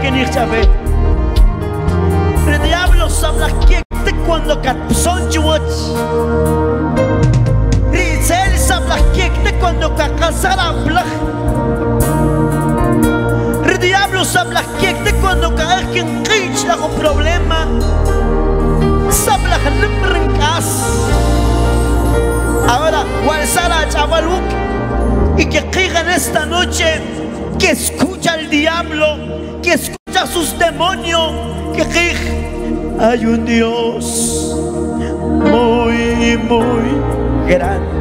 que ni chafe. El diablo sabla que te cuando son chuach. Rizal sabla que te cuando cacasara blah. El diablo sabla que te cuando cae quien quich la problema. Sabla que Ahora, ¿cuál será chavaluk? Y que en esta noche que escucha al diablo, que escucha a sus demonios, que hay un Dios muy, muy grande.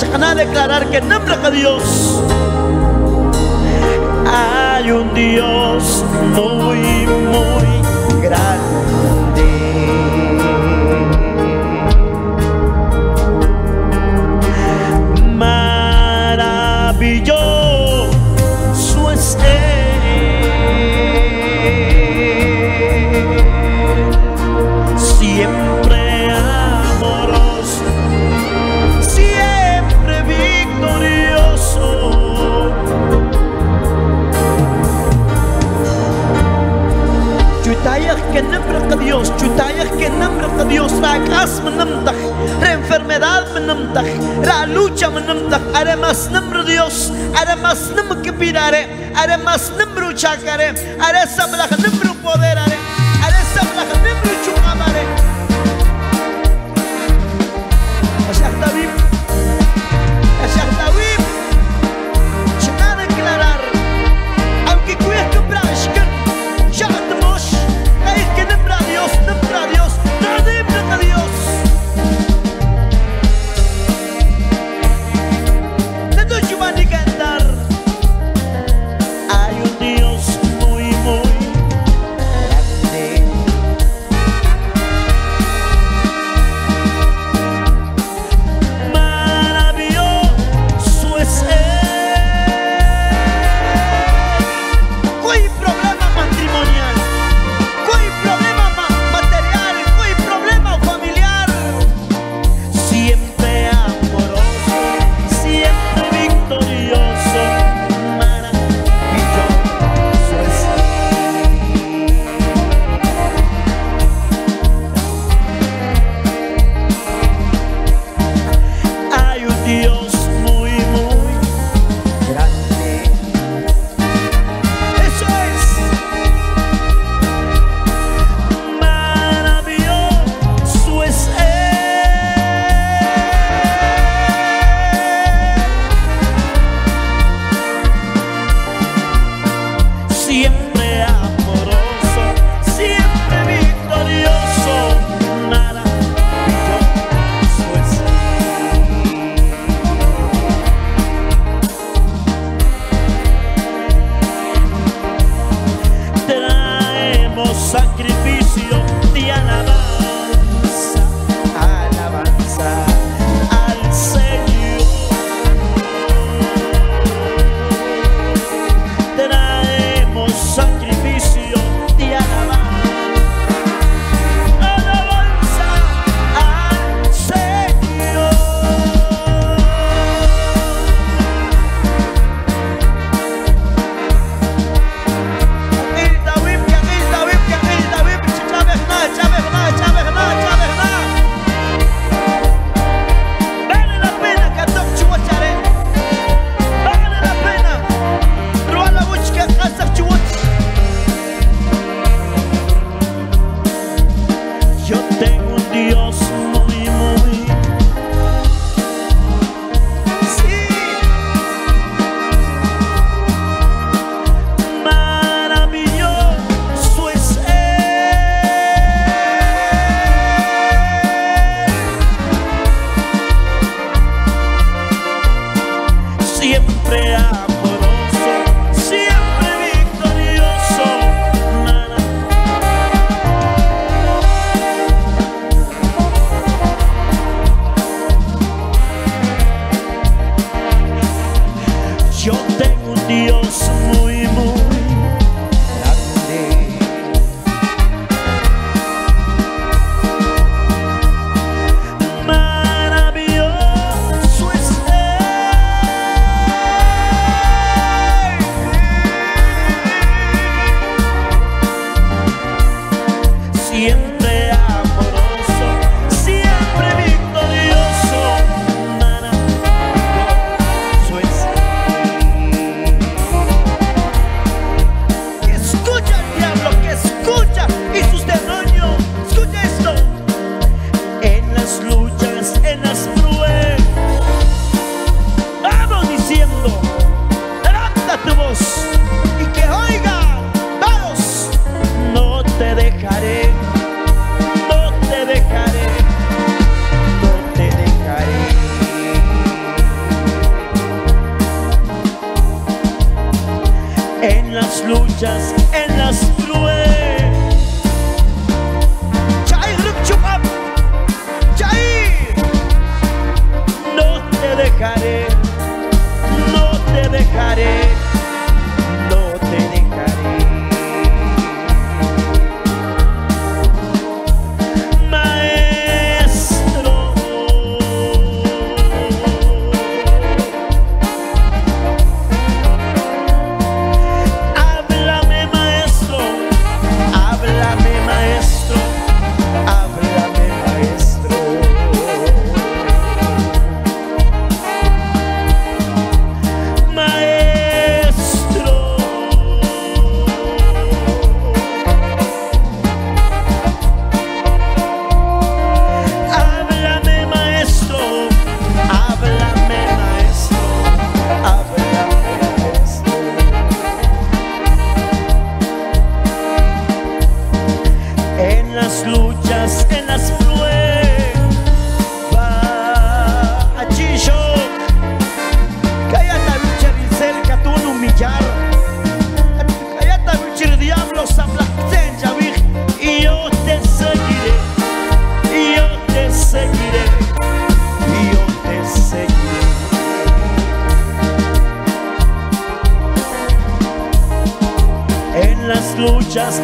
Chacaná declarar que nombre a Dios. Hay un Dios muy Que nombre a Dios, que Dios, menamtak, la enfermedad menamtak, la lucha ada mas nombre Dios, mas nombre que pirare, ada mas nombre sablah nombre poder las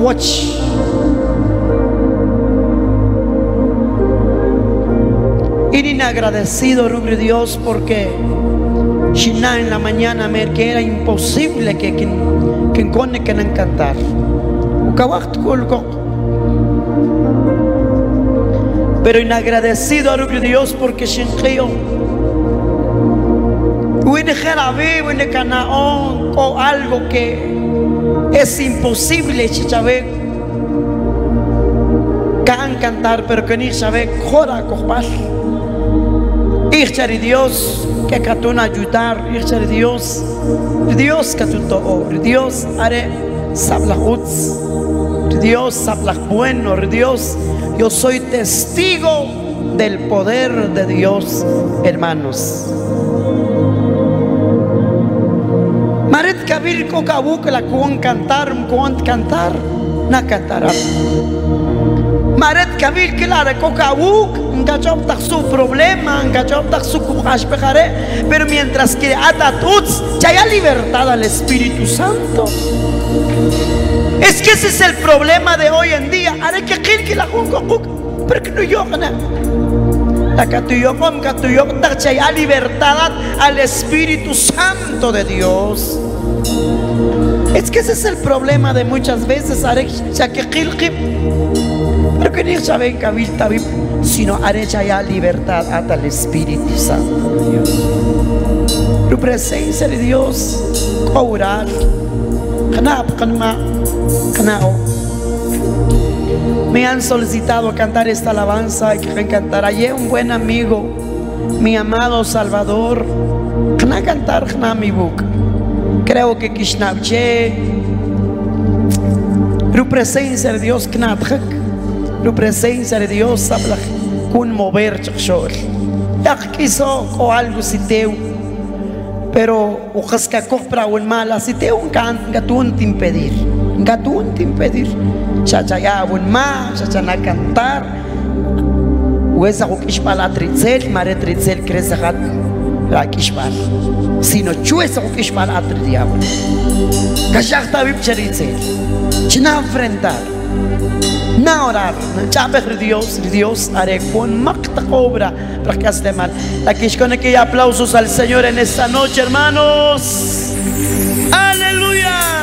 watch. Ir inagradecido, Rubio Dios, porque Shiná en la mañana me que era imposible que quien cone que cantar. Pero inagradecido, Rubio Dios, porque Shinjeo. Win Jerabí, Win Canaón, o oh, oh, algo que es imposible chichabe. Can cantar pero que ni sabe joda kohbal. Ichari Dios que katun ayudar, Ichari Dios. Dios katun to Dios are sablahutz. Dios sablah bueno, Dios yo soy testigo del poder de Dios, hermanos. Maret kabir ko kabuk la kuan cantar, kuan cantar, na cantará. Maret kabir la ko kabuk, ngachop tak su problema, ngachop tak su kuhash pejare, pero mientras que atatuts, ya hay libertad al Espíritu Santo. Es que ese es el problema de hoy en día. Haré que que la pero que no yo La catuyocom, catuyocom, a libertad al Espíritu Santo de Dios. Es que ese es el problema de muchas veces. Pero que ni saben que sino haré ya libertad al Espíritu Santo de Dios. Tu presencia de Dios, orar. Me han solicitado cantar esta alabanza y que cantar. Ayer un buen amigo, mi amado Salvador, cantar mi book. Creo que Kishnabje, tu presencia de Dios knabjak, tu presencia de Dios habla con mover chakshor. Ya quiso o algo si teu, pero o que compra un mal, si teu un can, gatun te impedir. Gatun impedir. Chachayabun ma chachana cantar. Huesa ukishpal atritzel mare tritzel cresahat la kishpal sino chuesa ukishpal atridiabun kashakta vip charitzel china enfrentar. Na orar. Chape Dios Dios haré con macta obra para que hace la kishkone que aplausos al Señor en esta noche hermanos. Aleluya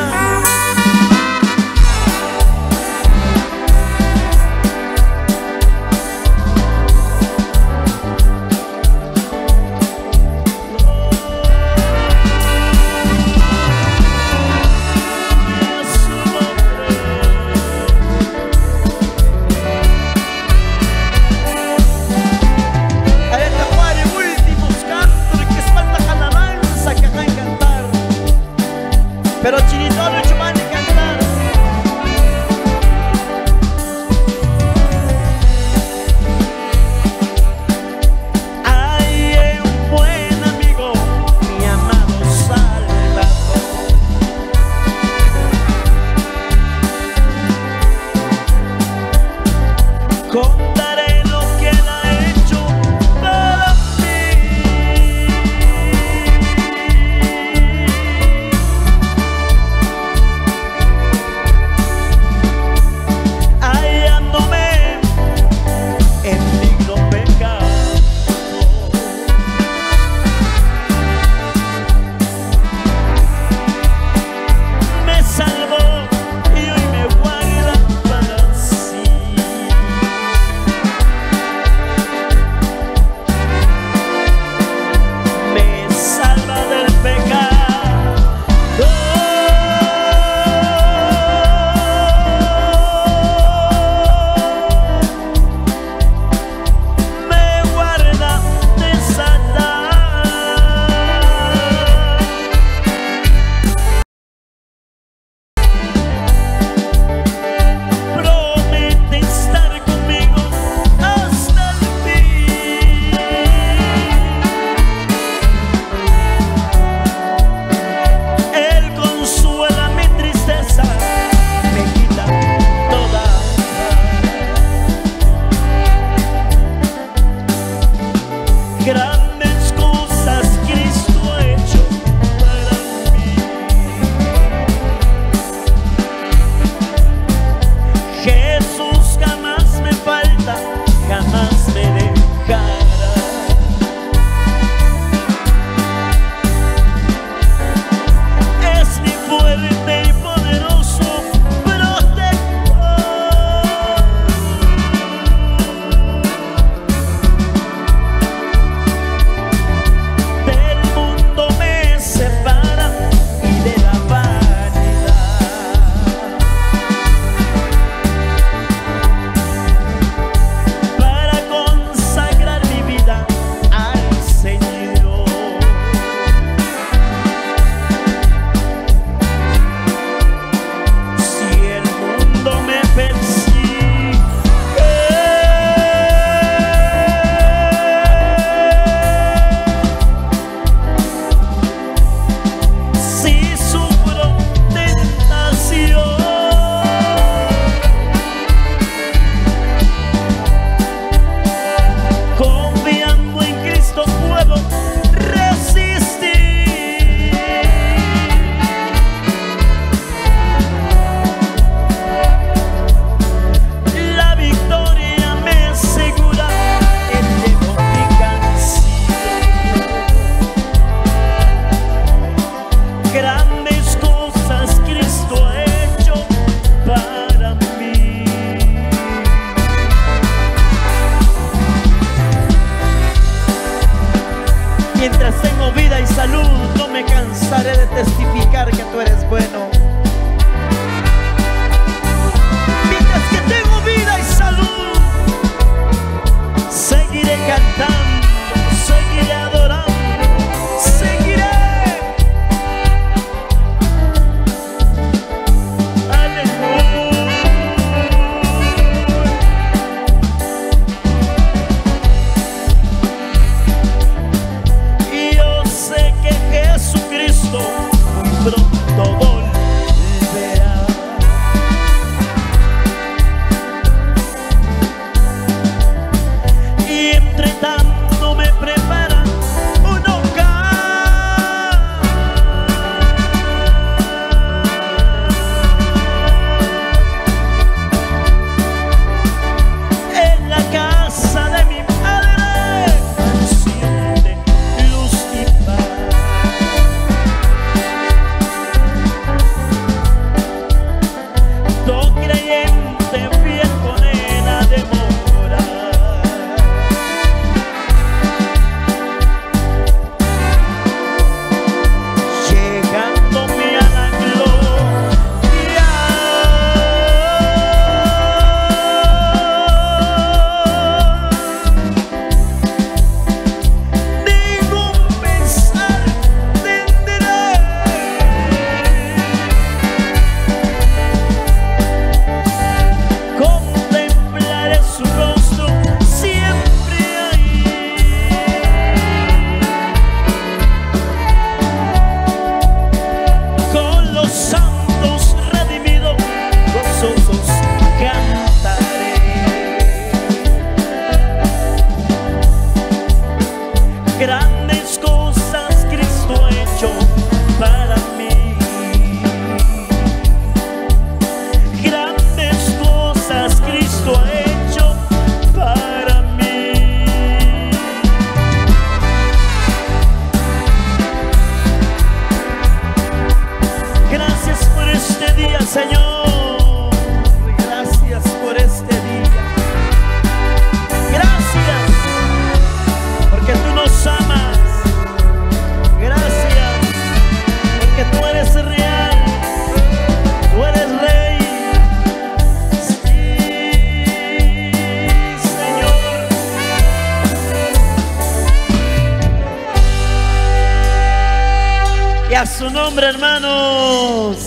nombre, hermanos.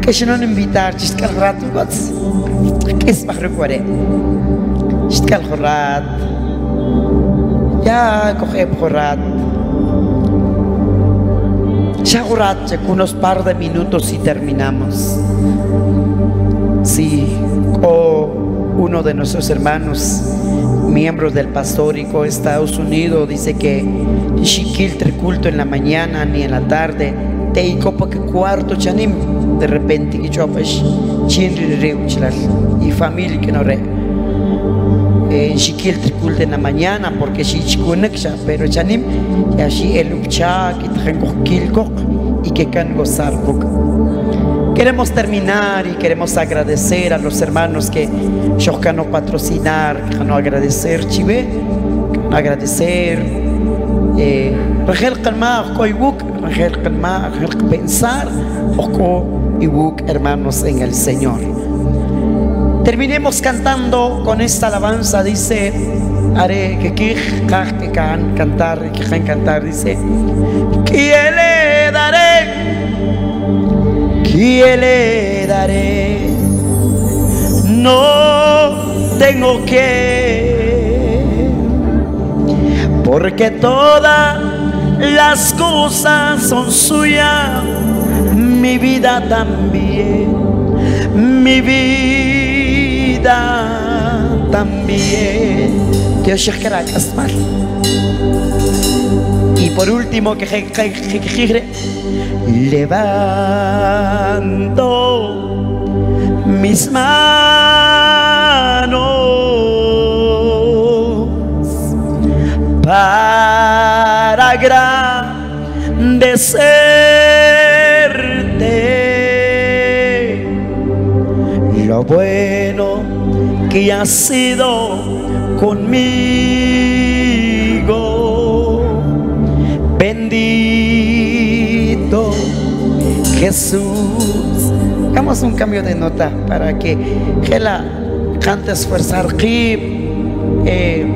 Que yo no invitar, chiscal rato, what's? Que es para recuere. Chiscal rat. Ya coge rat. Ya rat, ya con unos par de minutos y terminamos. Sí, o uno de nuestros hermanos, miembros del pastórico Estados Unidos, dice que Shikil culto en la mañana ni en la tarde, te que cuarto chanim, de repente que chopas, chinri reuchlar, y familia que no re. En Shikil culto en la mañana, porque Shichikuneksha, pero chanim, y así el upcha, que tengo y que can gozar Queremos terminar y queremos agradecer a los hermanos que nos patrocinar, que nos agradecer, chive, agradecer. Eh, Rachel Kalma, Koibuk, Rachel Kalma, pensar, Oko Ibuk, hermanos en el Señor. Terminemos cantando con esta alabanza, dice, haré que cantar, que can cantar, dice, daré ¿Quién le daré? No tengo que, porque todas las cosas son suyas, mi vida también, mi vida también. Dios. Y por último, que je- levanto mis manos para agradecerte lo bueno que has sido conmigo. Jesús. Hagamos un cambio de nota para que Gela cante esforzar eh,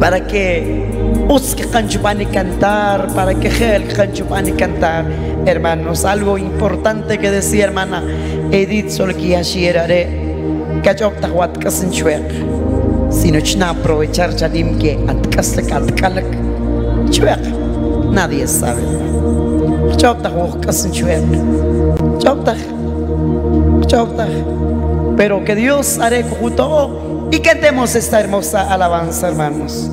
para que busque canchupani cantar, para que Gel canchupani cantar, hermanos. Algo importante que decía hermana Edith Solkiashirare, kachok tahuat kasin chuek. Si no chna aprovechar chanim que atkaslek atkalek chuek. Nadie sabe. Chok Pero que Dios haré justo y cantemos esta hermosa alabanza, hermanos.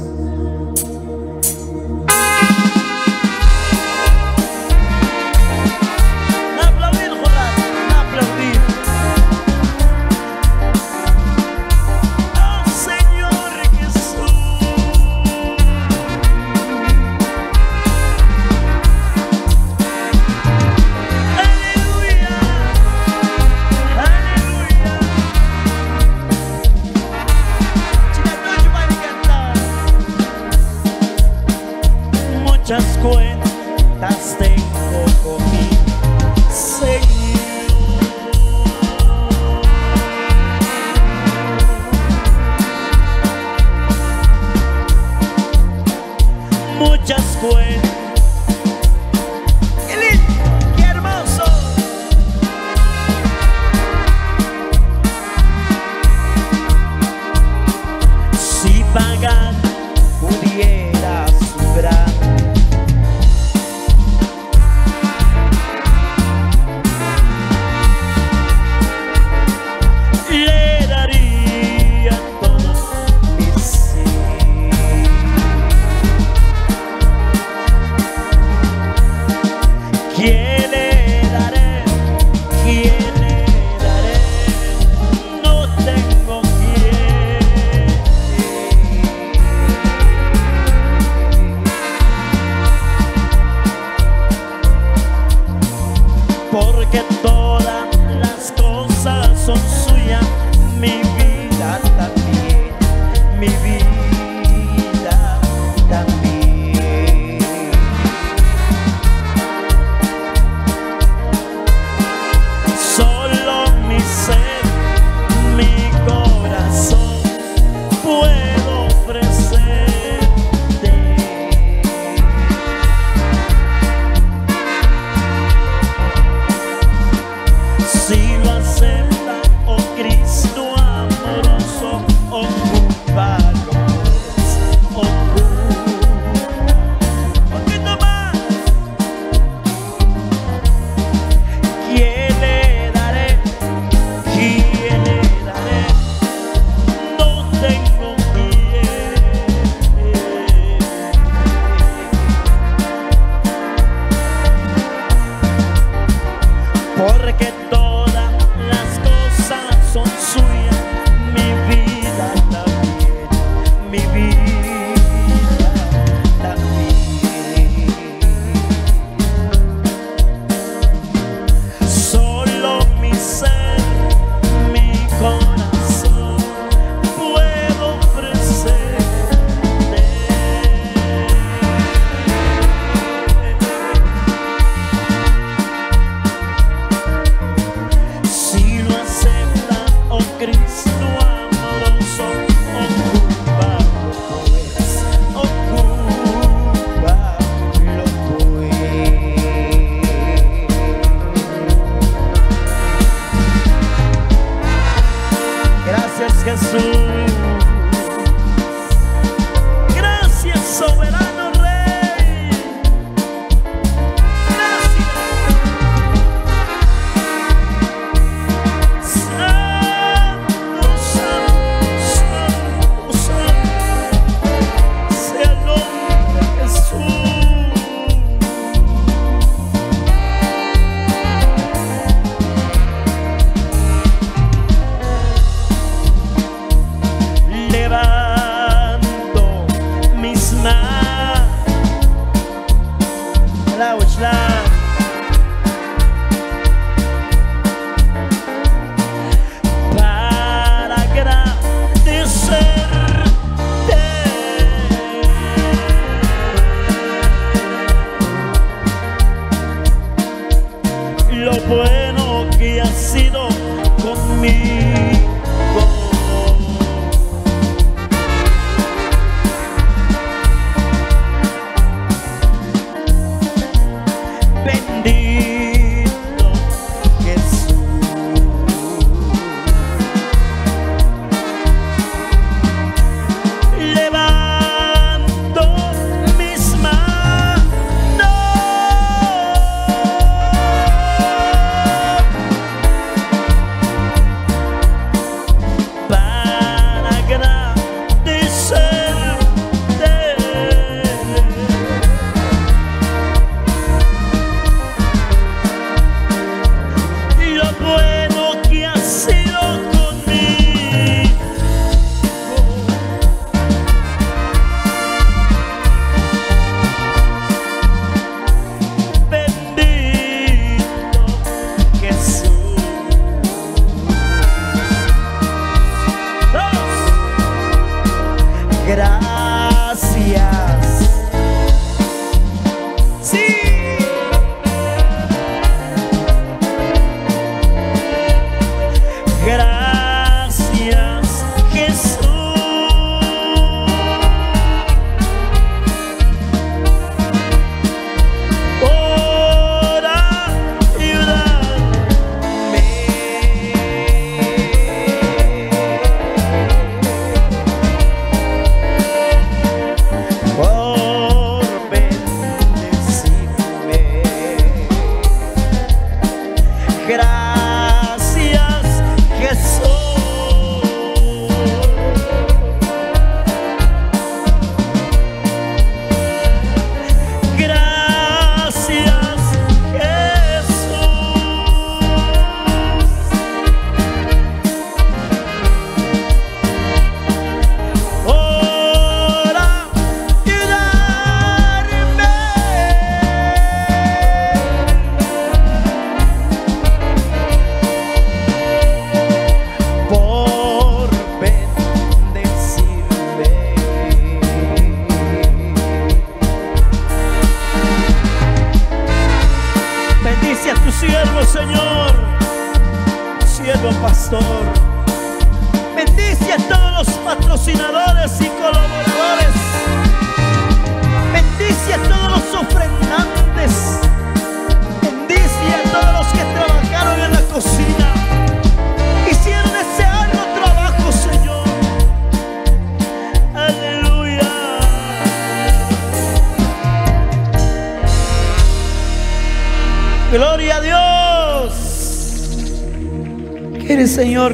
después. You.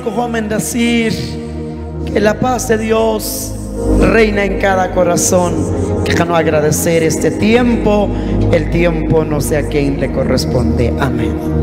Señor, como bendecir que la paz de Dios reina en cada corazón. No agradecer este tiempo, el tiempo no sé a quién le corresponde. Amén.